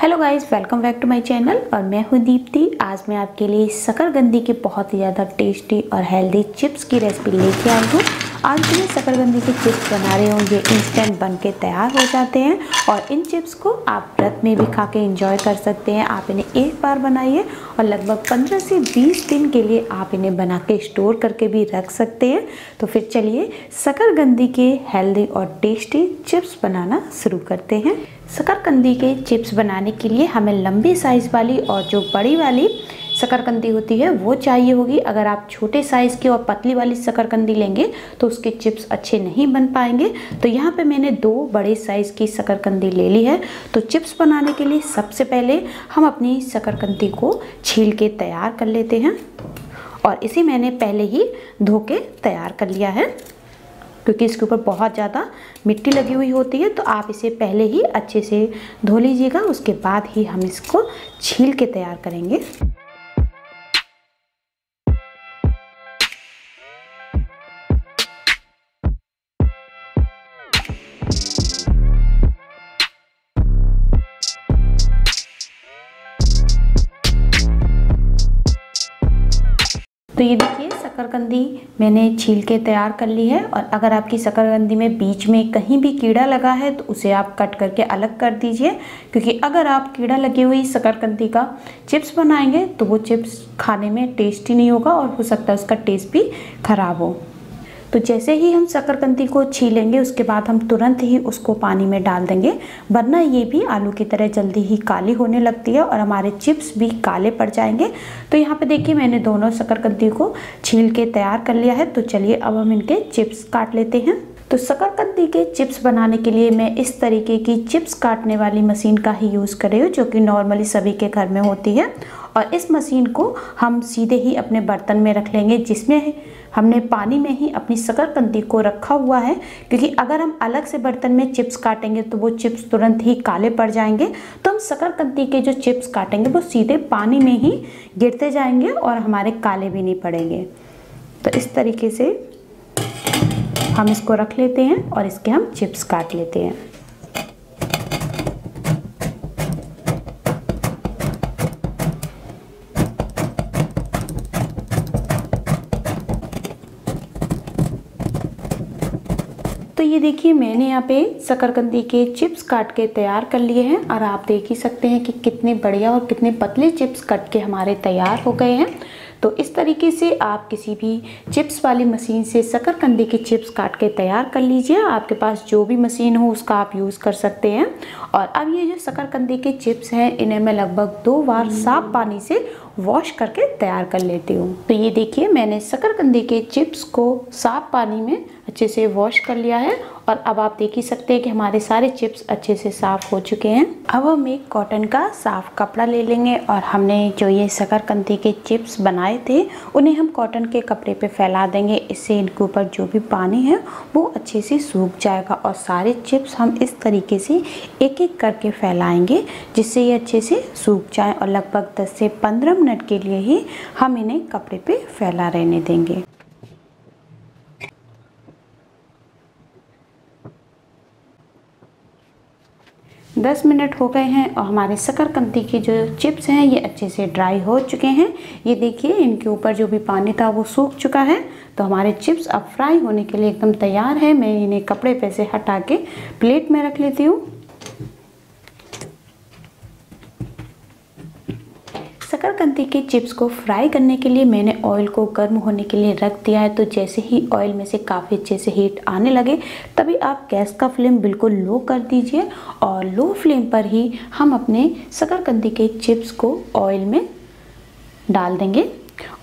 Hello guys welcome back to my channel और मैं हूँ दीप्ति। आज मैं आपके लिए शकरगंदी के बहुत ही ज़्यादा टेस्टी और हेल्दी चिप्स की रेसिपी लेके आई हूँ। आज मैं शकरगंदी के चिप्स बना रही हूँ ये इंस्टेंट बन के तैयार हो जाते हैं और इन चिप्स को आप व्रत में भी खा के इंजॉय कर सकते हैं। आप इन्हें एक बार बनाइए और लगभग 15 से 20 दिन के लिए आप इन्हें बना के स्टोर करके भी रख सकते हैं। तो फिर चलिए शकरगंदी के हेल्दी और टेस्टी चिप्स बनाना शुरू करते हैं। शकरकंदी के चिप्स बनाने के लिए हमें लंबी साइज़ वाली और जो बड़ी वाली शकरकंदी होती है, वो चाहिए होगी। अगर आप छोटे साइज़ की और पतली वाली शकरकंदी लेंगे तो उसके चिप्स अच्छे नहीं बन पाएँगे। तो यहाँ पे मैंने दो बड़े साइज़ की शकरकंदी ले ली है। तो चिप्स बनाने के लिए सबसे पहले हम अपनी शकरकंदी को छील के तैयार कर लेते हैं और इसे मैंने पहले ही धो के तैयार कर लिया है। क्योंकि इसके ऊपर बहुत ज़्यादा मिट्टी लगी हुई होती है तो आप इसे पहले ही अच्छे से धो लीजिएगा, उसके बाद ही हम इसको छील के तैयार करेंगे। तो ये देखिए शकरकंदी मैंने छील के तैयार कर ली है और अगर आपकी शकरकंदी में बीच में कहीं भी कीड़ा लगा है तो उसे आप कट करके अलग कर दीजिए। क्योंकि अगर आप कीड़ा लगी हुई शकरकंदी का चिप्स बनाएँगे तो वो चिप्स खाने में टेस्टी नहीं होगा और हो सकता है उसका टेस्ट भी ख़राब हो। तो जैसे ही हम शकरकंदी को छीलेंगे, उसके बाद हम तुरंत ही उसको पानी में डाल देंगे, वरना ये भी आलू की तरह जल्दी ही काली होने लगती है और हमारे चिप्स भी काले पड़ जाएँगे। तो यहाँ पे देखिए, मैंने दोनों शकरकंदी को छील के तैयार कर लिया है। तो चलिए, अब हम इनके चिप्स काट लेते हैं। तो शकरकंदी के चिप्स बनाने के लिए मैं इस तरीके की चिप्स काटने वाली मशीन का ही यूज़ कर रही हूँ, जो कि नॉर्मली सभी के घर में होती है। और इस मशीन को हम सीधे ही अपने बर्तन में रख लेंगे, जिसमें हमने पानी में ही अपनी शकरकंदी को रखा हुआ है, क्योंकि अगर हम अलग से बर्तन में चिप्स काटेंगे तो वो चिप्स तुरंत ही काले पड़ जाएँगे। तो हम शकरकंदी के जो चिप्स काटेंगे, वो सीधे पानी में ही गिरते जाएँगे और हमारे काले भी नहीं पड़ेंगे। तो इस तरीके से हम इसको रख लेते हैं और इसके हम चिप्स काट लेते हैं। ये देखिए, मैंने यहाँ पे शकरकंदी के चिप्स काट के तैयार कर लिए हैं और आप देख ही सकते हैं कि कितने बढ़िया और कितने पतले चिप्स कट के हमारे तैयार हो गए हैं। तो इस तरीके से आप किसी भी चिप्स वाली मशीन से शकरकंदी के चिप्स काट के तैयार कर लीजिए। आपके पास जो भी मशीन हो, उसका आप यूज़ कर सकते हैं। और अब ये जो शकरकंदी के चिप्स हैं, इन्हें मैं लगभग दो बार साफ़ पानी से वॉश करके तैयार कर लेती हूँ। तो ये देखिए, मैंने शकरकंदी के चिप्स को साफ़ पानी में अच्छे से वॉश कर लिया है और अब आप देख ही सकते हैं कि हमारे सारे चिप्स अच्छे से साफ़ हो चुके हैं। अब हम एक कॉटन का साफ़ कपड़ा ले लेंगे और हमने जो ये शकरकंदी के चिप्स बनाए थे, उन्हें हम कॉटन के कपड़े पे फैला देंगे। इससे इनके ऊपर जो भी पानी है, वो अच्छे से सूख जाएगा और सारे चिप्स हम इस तरीके से एक एक करके फैलाएँगे, जिससे ये अच्छे से सूख जाए और लगभग दस से पंद्रह मिनट के लिए ही हम इन्हें कपड़े पे फैला रहने देंगे। दस मिनट हो गए हैं और हमारे शकरकंदी के जो चिप्स हैं, ये अच्छे से ड्राई हो चुके हैं। ये देखिए, इनके ऊपर जो भी पानी था, वो सूख चुका है। तो हमारे चिप्स अब फ्राई होने के लिए एकदम तैयार है। मैं इन्हें कपड़े पे से हटा के प्लेट में रख लेती हूँ। शकरकंदी के चिप्स को फ्राई करने के लिए मैंने ऑयल को गर्म होने के लिए रख दिया है। तो जैसे ही ऑयल में से काफ़ी अच्छे से हीट आने लगे, तभी आप गैस का फ्लेम बिल्कुल लो कर दीजिए और लो फ्लेम पर ही हम अपने शकरकंदी के चिप्स को ऑयल में डाल देंगे।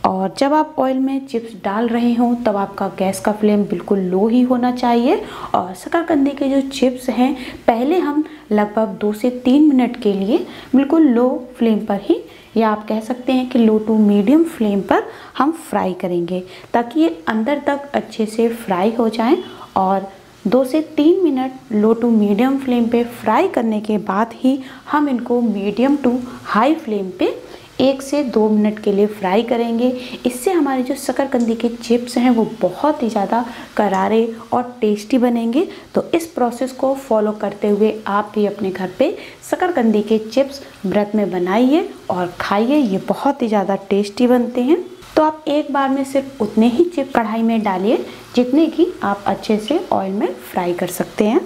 और जब आप ऑयल में चिप्स डाल रहे हों, तब आपका गैस का फ्लेम बिल्कुल लो ही होना चाहिए। और शकरकंदी के जो चिप्स हैं, पहले हम लगभग दो से तीन मिनट के लिए बिल्कुल लो फ्लेम पर ही या आप कह सकते हैं कि लो टू मीडियम फ्लेम पर हम फ्राई करेंगे, ताकि ये अंदर तक अच्छे से फ्राई हो जाएँ और दो से तीन minute low to medium flame पे फ्राई करने के बाद ही हम इनको मीडियम टू हाई फ्लेम पे एक से दो मिनट के लिए फ्राई करेंगे। इससे हमारे जो शकरकंदी के चिप्स हैं, वो बहुत ही ज़्यादा करारे और टेस्टी बनेंगे। तो इस प्रोसेस को फॉलो करते हुए आप भी अपने घर पे शकरकंदी के चिप्स व्रत में बनाइए और खाइए। ये बहुत ही ज़्यादा टेस्टी बनते हैं। तो आप एक बार में सिर्फ़ उतने ही चिप कढ़ाई में डालिए जितने की आप अच्छे से ऑयल में फ्राई कर सकते हैं।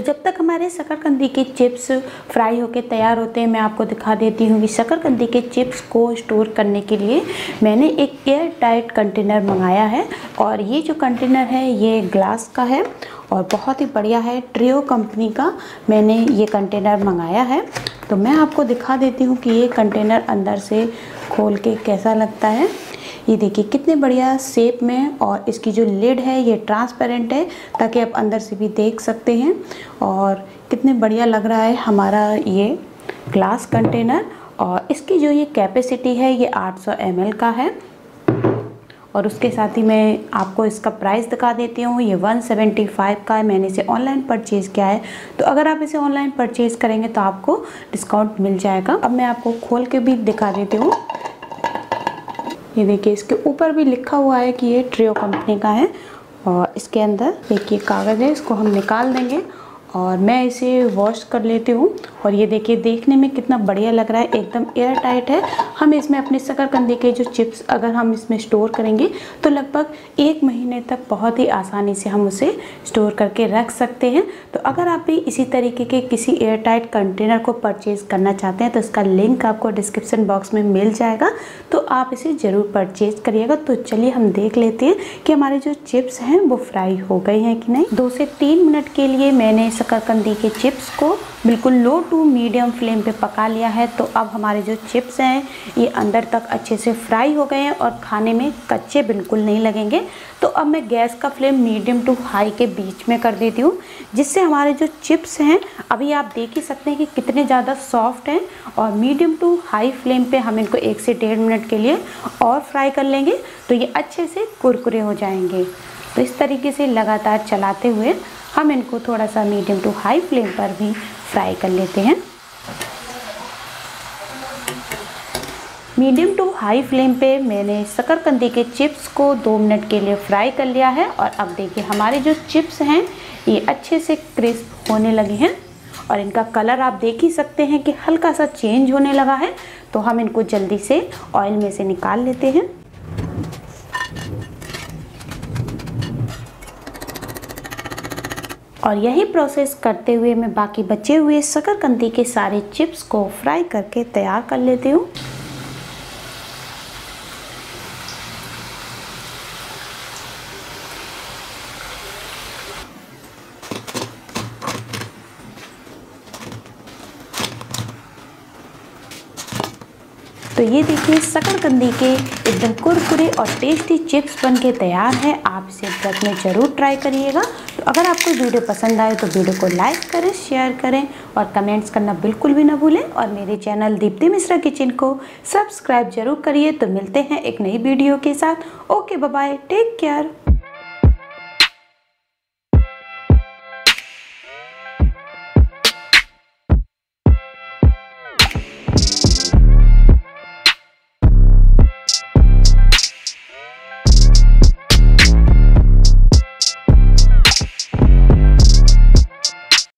तो जब तक हमारे शकरकंदी के चिप्स फ्राई होके तैयार होते हैं, मैं आपको दिखा देती हूँ कि शकरकंदी के चिप्स को स्टोर करने के लिए मैंने एक एयर टाइट कंटेनर मंगाया है। और ये जो कंटेनर है, ये ग्लास का है और बहुत ही बढ़िया है। ट्रियो कंपनी का मैंने ये कंटेनर मंगाया है। तो मैं आपको दिखा देती हूँ कि ये कंटेनर अंदर से खोल के कैसा लगता है। ये देखिए कितने बढ़िया शेप में और इसकी जो लिड है, ये ट्रांसपेरेंट है, ताकि आप अंदर से भी देख सकते हैं। और कितने बढ़िया लग रहा है हमारा ये ग्लास कंटेनर और इसकी जो ये कैपेसिटी है, ये 800 सौ का है। और उसके साथ ही मैं आपको इसका प्राइस दिखा देती हूँ, ये 175 का है। मैंने इसे ऑनलाइन परचेज़ किया है। तो अगर आप इसे ऑनलाइन परचेज़ करेंगे तो आपको डिस्काउंट मिल जाएगा। अब मैं आपको खोल के भी दिखा देती हूँ। ये देखिए, इसके ऊपर भी लिखा हुआ है कि ये ट्रियो कंपनी का है और इसके अंदर देखिए कागज़ है, इसको हम निकाल देंगे और मैं इसे वॉश कर लेती हूँ। और ये देखिए, देखने में कितना बढ़िया लग रहा है, एकदम एयर टाइट है। हम इसमें अपने शकरकंदी के जो चिप्स अगर हम इसमें स्टोर करेंगे तो लगभग एक महीने तक बहुत ही आसानी से हम उसे स्टोर करके रख सकते हैं। तो अगर आप भी इसी तरीके के किसी एयर टाइट कंटेनर को परचेज़ करना चाहते हैं तो इसका लिंक आपको डिस्क्रिप्सन बॉक्स में मिल जाएगा। तो आप इसे ज़रूर परचेज़ करिएगा। तो चलिए, हम देख लेते हैं कि हमारे जो चिप्स हैं, वो फ्राई हो गए हैं कि नहीं। दो से तीन मिनट के लिए मैंने शकरकंदी के चिप्स को बिल्कुल लो टू मीडियम फ्लेम पे पका लिया है। तो अब हमारे जो चिप्स हैं, ये अंदर तक अच्छे से फ्राई हो गए हैं और खाने में कच्चे बिल्कुल नहीं लगेंगे। तो अब मैं गैस का फ्लेम मीडियम टू हाई के बीच में कर देती हूँ, जिससे हमारे जो चिप्स हैं, अभी आप देख ही सकते हैं कि कितने ज़्यादा सॉफ्ट हैं और मीडियम टू हाई फ्लेम पे हम इनको एक से डेढ़ मिनट के लिए और फ्राई कर लेंगे। तो ये अच्छे से कुरकुरे हो जाएँगे। तो इस तरीके से लगातार चलाते हुए हम इनको थोड़ा सा मीडियम टू हाई फ्लेम पर भी फ्राई कर लेते हैं। मीडियम टू हाई फ्लेम पे मैंने शकरकंदी के चिप्स को दो मिनट के लिए फ्राई कर लिया है और अब देखिए हमारे जो चिप्स हैं, ये अच्छे से क्रिस्प होने लगे हैं और इनका कलर आप देख ही सकते हैं कि हल्का सा चेंज होने लगा है। तो हम इनको जल्दी से ऑयल में से निकाल लेते हैं। और यही प्रोसेस करते हुए मैं बाकी बचे हुए शकरकंदी के सारे चिप्स को फ्राई करके तैयार कर लेती हूँ। तो ये देखिए, शकरकंदी के एकदम कुरकुरे और टेस्टी चिप्स बन के तैयार है। आप इसे व्रत में ज़रूर ट्राई करिएगा। तो अगर आपको वीडियो पसंद आए तो वीडियो को लाइक करें, शेयर करें और कमेंट्स करना बिल्कुल भी ना भूलें। और मेरे चैनल दीप्ति मिश्रा किचन को सब्सक्राइब ज़रूर करिए। तो मिलते हैं एक नई वीडियो के साथ। Okay bye take care